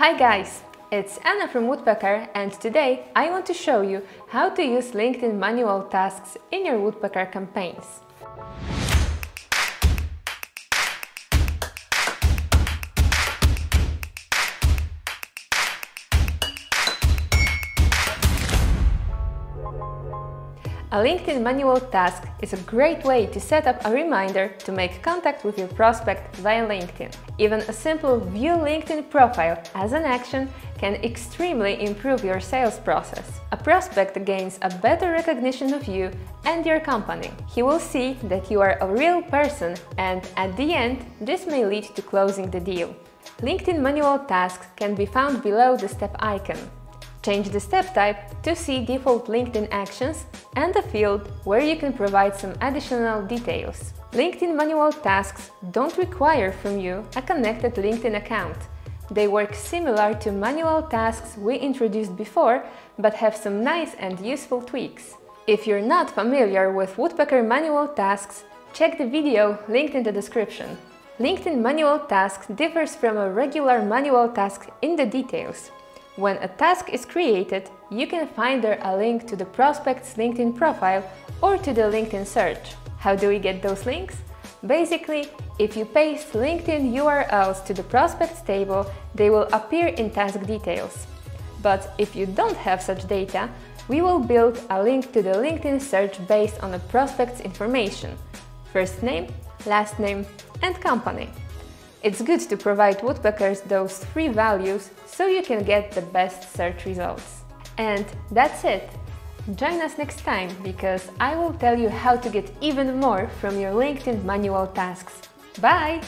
Hi guys! It's Anna from Woodpecker and today I want to show you how to use LinkedIn manual tasks in your Woodpecker campaigns. A LinkedIn manual task is a great way to set up a reminder to make contact with your prospect via LinkedIn. Even a simple View LinkedIn profile as an action can extremely improve your sales process. A prospect gains a better recognition of you and your company. He will see that you are a real person and at the end, this may lead to closing the deal. LinkedIn manual tasks can be found below the step icon. Change the step type to see default LinkedIn actions and a field where you can provide some additional details. LinkedIn manual tasks don't require from you a connected LinkedIn account. They work similar to manual tasks we introduced before, but have some nice and useful tweaks. If you're not familiar with Woodpecker manual tasks, check the video linked in the description. LinkedIn manual tasks differs from a regular manual task in the details. When a task is created, you can find there a link to the prospect's LinkedIn profile or to the LinkedIn search. How do we get those links? Basically, if you paste LinkedIn URLs to the prospects table, they will appear in task details. But if you don't have such data, we will build a link to the LinkedIn search based on the prospect's information first name, last name, and company. It's good to provide woodpeckers those three values so you can get the best search results. And that's it! Join us next time because I will tell you how to get even more from your LinkedIn manual tasks. Bye!